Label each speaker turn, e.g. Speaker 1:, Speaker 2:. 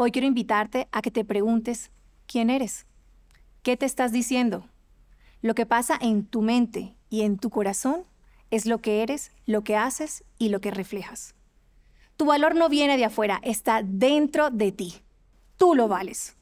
Speaker 1: Hoy quiero invitarte a que te preguntes, ¿quién eres? ¿Qué te estás diciendo? Lo que pasa en tu mente y en tu corazón es lo que eres, lo que haces y lo que reflejas. Tu valor no viene de afuera, está dentro de ti. Tú lo vales.